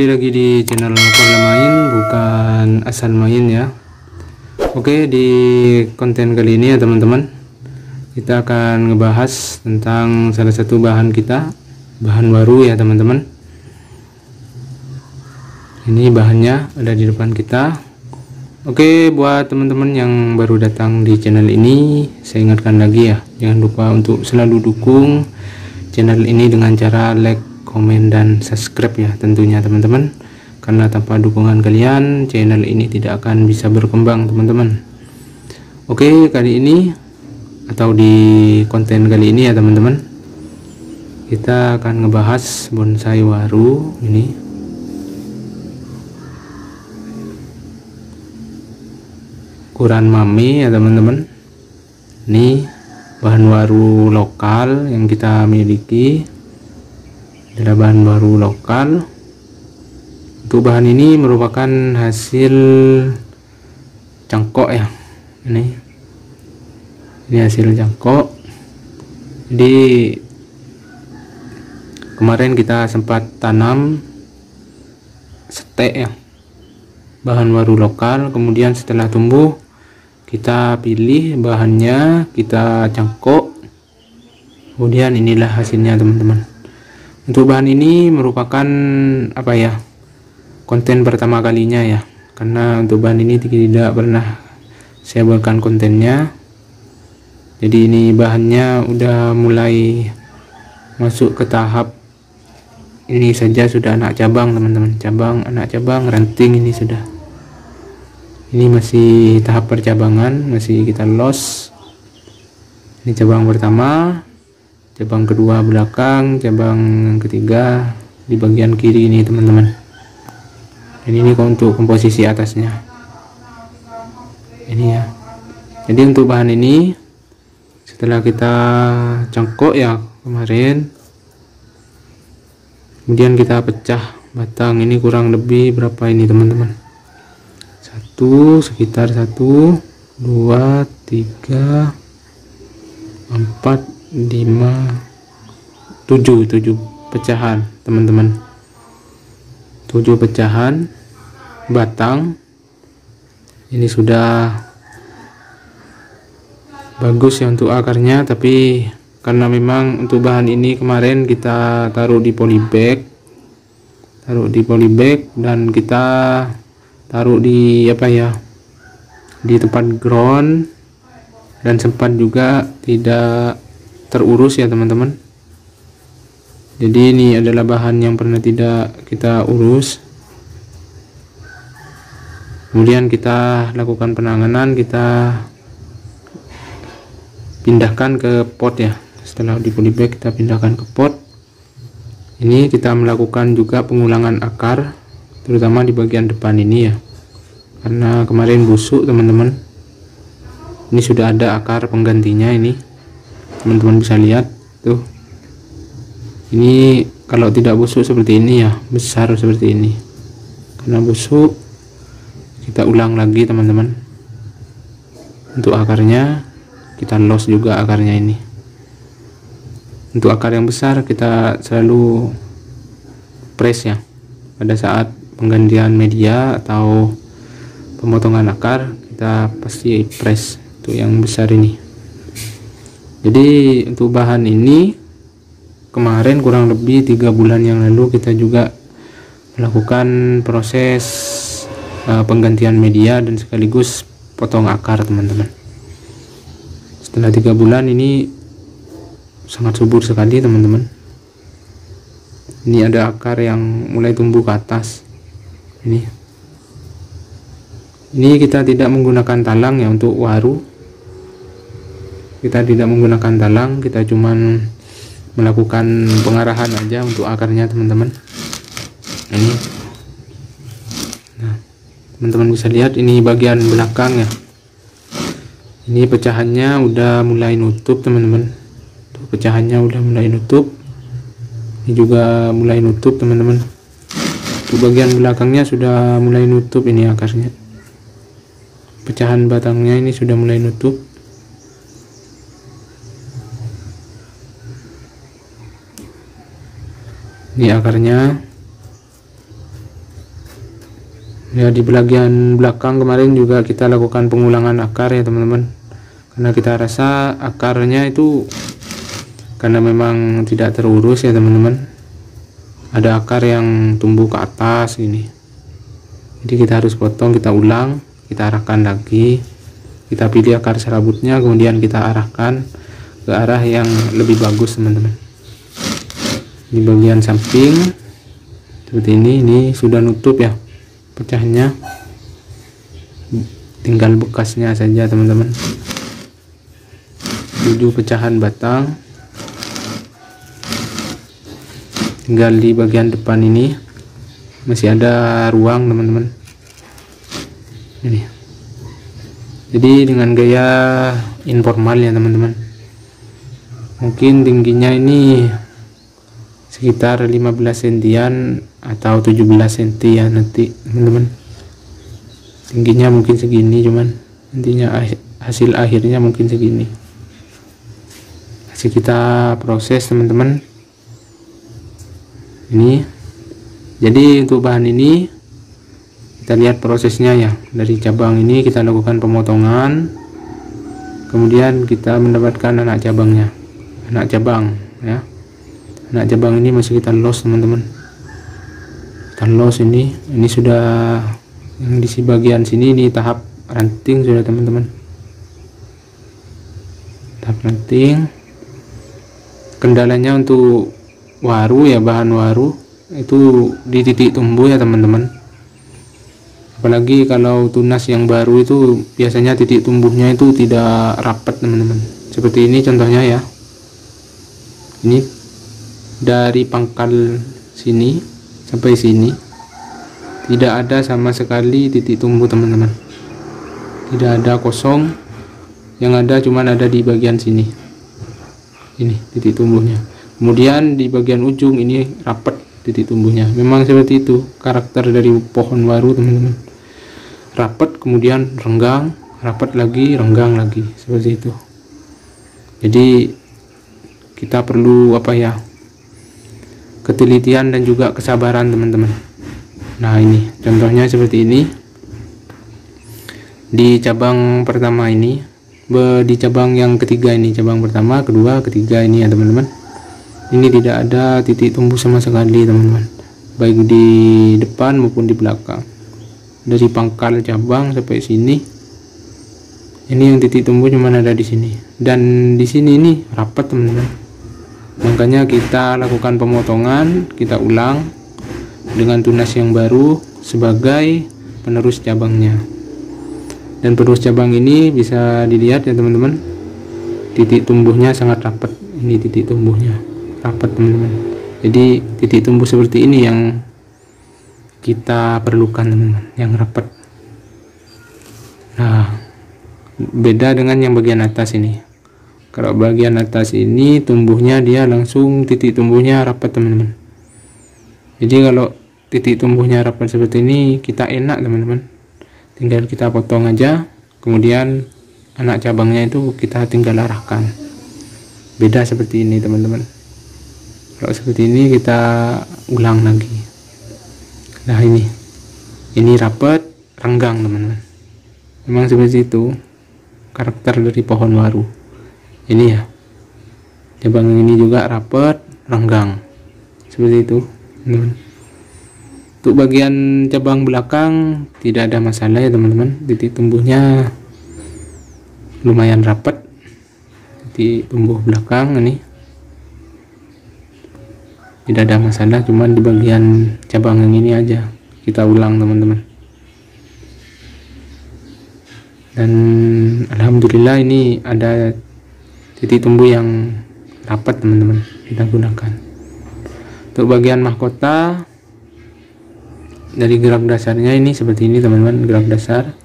kembali lagi di channel Pola Main, bukan asal main ya. Oke, di konten kali ini ya teman-teman, kita akan ngebahas tentang salah satu bahan kita, bahan baru ya teman-teman. Ini bahannya ada di depan kita. Oke, buat teman-teman yang baru datang di channel ini, saya ingatkan lagi ya, jangan lupa untuk selalu dukung channel ini dengan cara like komen dan subscribe ya tentunya teman-teman. Karena tanpa dukungan kalian channel ini tidak akan bisa berkembang teman-teman. Oke kali ini atau di konten kali ini ya teman-teman. Kita akan ngebahas bonsai waru ini. Ukuran mami ya teman-teman. Ini bahan waru lokal yang kita miliki adalah bahan baru lokal untuk bahan ini merupakan hasil cangkok ya ini. Ini hasil cangkok. Jadi kemarin kita sempat tanam setek ya bahan baru lokal. Kemudian setelah tumbuh kita pilih bahannya kita cangkok. Kemudian inilah hasilnya teman-teman untuk bahan ini merupakan apa ya konten pertama kalinya ya. Karena untuk bahan ini tidak pernah saya buatkan kontennya. Jadi ini bahannya udah mulai masuk ke tahap ini saja sudah anak cabang teman-teman. Cabang anak cabang ranting ini sudah. Ini masih tahap percabangan masih kita los. Ini cabang pertama cabang kedua belakang cabang ketiga di bagian kiri ini teman-teman. Dan ini untuk komposisi atasnya. Ini ya. Jadi untuk bahan ini setelah kita cangkok ya kemarin kemudian kita pecah batang ini kurang lebih berapa ini teman-teman? Satu sekitar satu dua tiga empat 5 7 7 pecahan teman-teman. 7 pecahan batang. Ini sudah bagus ya untuk akarnya tapi karena memang untuk bahan ini kemarin kita taruh di polybag taruh di polybag dan kita taruh di apa ya di tempat ground dan sempat juga tidak terurus ya teman-teman. Jadi ini adalah bahan yang pernah tidak kita urus. Kemudian kita lakukan penanganan kita pindahkan ke pot ya. Setelah di polybag kita pindahkan ke pot. Ini kita melakukan juga pengulangan akar terutama di bagian depan ini ya. Karena kemarin busuk teman-teman. Ini sudah ada akar penggantinya ini teman-teman bisa lihat tuh. Ini kalau tidak busuk seperti ini ya besar seperti ini. Karena busuk kita ulang lagi teman-teman. Untuk akarnya kita los juga akarnya ini. Untuk akar yang besar kita selalu press ya. Pada saat penggantian media atau pemotongan akar kita pasti press untuk yang besar ini jadi untuk bahan ini kemarin kurang lebih tiga bulan yang lalu kita juga melakukan proses uh, penggantian media dan sekaligus potong akar teman-teman. Setelah tiga bulan ini sangat subur sekali teman-teman. Ini ada akar yang mulai tumbuh ke atas. Ini. Ini kita tidak menggunakan talang ya untuk waru kita tidak menggunakan talang kita cuman melakukan pengarahan aja untuk akarnya teman-teman. Ini. Nah teman-teman bisa lihat ini bagian belakang ya. Ini pecahannya udah mulai nutup teman-teman. Pecahannya udah mulai nutup. Ini juga mulai nutup teman-teman. Untuk bagian belakangnya sudah mulai nutup ini akarnya. Pecahan batangnya ini sudah mulai nutup ini akarnya. Ya di bagian belakang kemarin juga kita lakukan pengulangan akar ya teman-teman. Karena kita rasa akarnya itu karena memang tidak terurus ya teman-teman. Ada akar yang tumbuh ke atas ini. Jadi kita harus potong kita ulang kita arahkan lagi. Kita pilih akar serabutnya kemudian kita arahkan ke arah yang lebih bagus teman-teman di bagian samping. Seperti ini ini sudah nutup ya pecahnya. Tinggal bekasnya saja teman-teman. 7 pecahan batang. Tinggal di bagian depan ini. Masih ada ruang teman-teman. Ini. Jadi dengan gaya informal ya teman-teman. Mungkin tingginya ini sekitar 15 sentian atau 17 senti ya nanti teman-teman. Tingginya mungkin segini cuman intinya hasil akhirnya mungkin segini. Masih kita proses teman-teman. Ini jadi untuk bahan ini kita lihat prosesnya ya. Dari cabang ini kita lakukan pemotongan kemudian kita mendapatkan anak cabangnya anak cabang ya anak cabang ini masih kita los teman-teman. Kita los ini. Ini sudah yang di bagian sini ini tahap ranting sudah teman-teman. Tahap ranting. Kendalanya untuk waru ya bahan waru itu di titik tumbuh ya teman-teman. Apalagi kalau tunas yang baru itu biasanya titik tumbuhnya itu tidak rapat teman-teman. Seperti ini contohnya ya. Ini dari pangkal sini sampai sini. Tidak ada sama sekali titik tumbuh teman-teman. Tidak ada kosong. Yang ada cuman ada di bagian sini. Ini titik tumbuhnya. Kemudian di bagian ujung ini rapat titik tumbuhnya. Memang seperti itu karakter dari pohon baru teman-teman. Rapat kemudian renggang. Rapat lagi renggang lagi. Seperti itu. Jadi kita perlu apa ya ketelitian dan juga kesabaran teman-teman. Nah ini contohnya seperti ini. Di cabang pertama ini di cabang yang ketiga ini cabang pertama kedua ketiga ini ya teman-teman. Ini tidak ada titik tumbuh sama sekali teman-teman. Baik di depan maupun di belakang. Dari pangkal cabang sampai sini ini yang titik tumbuh cuma ada di sini. Dan di sini ini rapat teman-teman makanya kita lakukan pemotongan kita ulang dengan tunas yang baru sebagai penerus cabangnya. Dan penerus cabang ini bisa dilihat ya teman-teman. Titik tumbuhnya sangat rapat. Ini titik tumbuhnya. Rapat teman-teman. Jadi titik tumbuh seperti ini yang kita perlukan teman-teman. Yang rapat. Nah beda dengan yang bagian atas ini kalau bagian atas ini tumbuhnya dia langsung titik tumbuhnya rapat teman-teman. Jadi kalau titik tumbuhnya rapat seperti ini kita enak teman-teman. Tinggal kita potong aja kemudian anak cabangnya itu kita tinggal arahkan. Beda seperti ini teman-teman. Kalau seperti ini kita ulang lagi. Nah ini. Ini rapat renggang teman-teman. Memang seperti itu karakter dari pohon waru ini ya. Cabang ini juga rapat renggang. Seperti itu teman-teman. Untuk bagian cabang belakang tidak ada masalah ya teman-teman. Titik tumbuhnya lumayan rapat titik tumbuh belakang ini. Tidak ada masalah cuman di bagian cabang yang ini aja. Kita ulang teman-teman. Dan alhamdulillah ini ada titik tumbuh yang rapat teman-teman kita gunakan. Untuk bagian mahkota dari gerak dasarnya ini seperti ini teman-teman gerak dasar.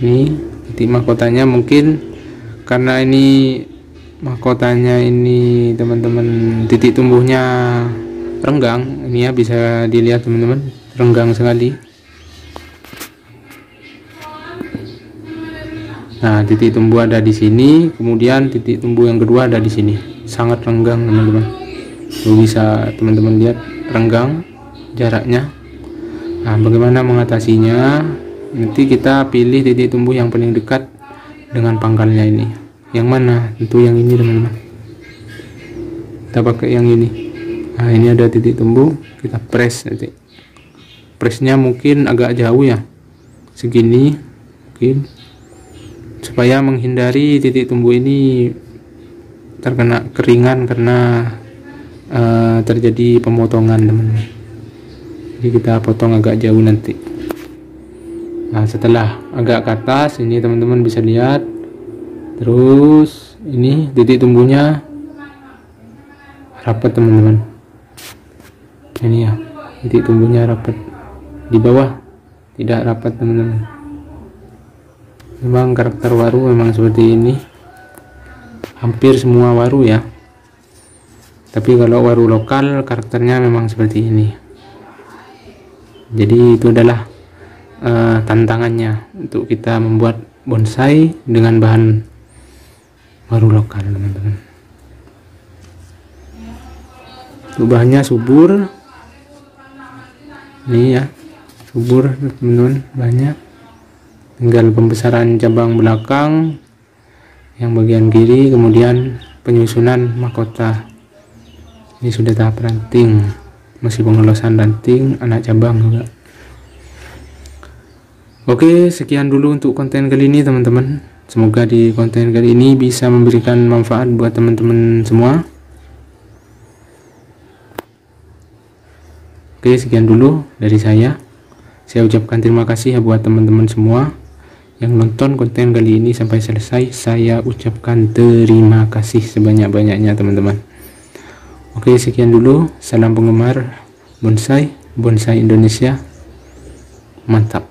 Ini titik mahkotanya mungkin karena ini mahkotanya ini teman-teman titik tumbuhnya renggang ini ya bisa dilihat teman-teman renggang sekali nah titik tumbuh ada di sini kemudian titik tumbuh yang kedua ada di sini. Sangat renggang teman-teman. Tuh bisa teman-teman lihat renggang jaraknya. Nah bagaimana mengatasinya? Nanti kita pilih titik tumbuh yang paling dekat dengan pangkalnya ini. Yang mana? Tentu yang ini teman-teman. Kita pakai yang ini. Nah ini ada titik tumbuh. Kita press nanti. Pressnya mungkin agak jauh ya. Segini mungkin supaya menghindari titik tumbuh ini terkena keringan karena uh, terjadi pemotongan teman-teman. Jadi kita potong agak jauh nanti. Nah setelah agak ke atas ini teman-teman bisa lihat. Terus ini titik tumbuhnya. Rapat teman-teman. Ini ya titik tumbuhnya rapat. Di bawah tidak rapat teman-teman memang karakter waru memang seperti ini. Hampir semua waru ya. Tapi kalau waru lokal karakternya memang seperti ini. Jadi itu adalah uh, tantangannya untuk kita membuat bonsai dengan bahan waru lokal teman-teman. Bahannya subur. Ini ya subur teman-teman banyak tinggal pembesaran cabang belakang yang bagian kiri kemudian penyusunan mahkota. Ini sudah tahap ranting masih pengelosan ranting anak cabang juga. Oke sekian dulu untuk konten kali ini teman-teman. Semoga di konten kali ini bisa memberikan manfaat buat teman-teman semua. Oke sekian dulu dari saya. Saya ucapkan terima kasih ya buat teman-teman semua yang nonton konten kali ini sampai selesai saya ucapkan terima kasih sebanyak-banyaknya teman-teman. Oke sekian dulu. Salam penggemar bonsai bonsai Indonesia. Mantap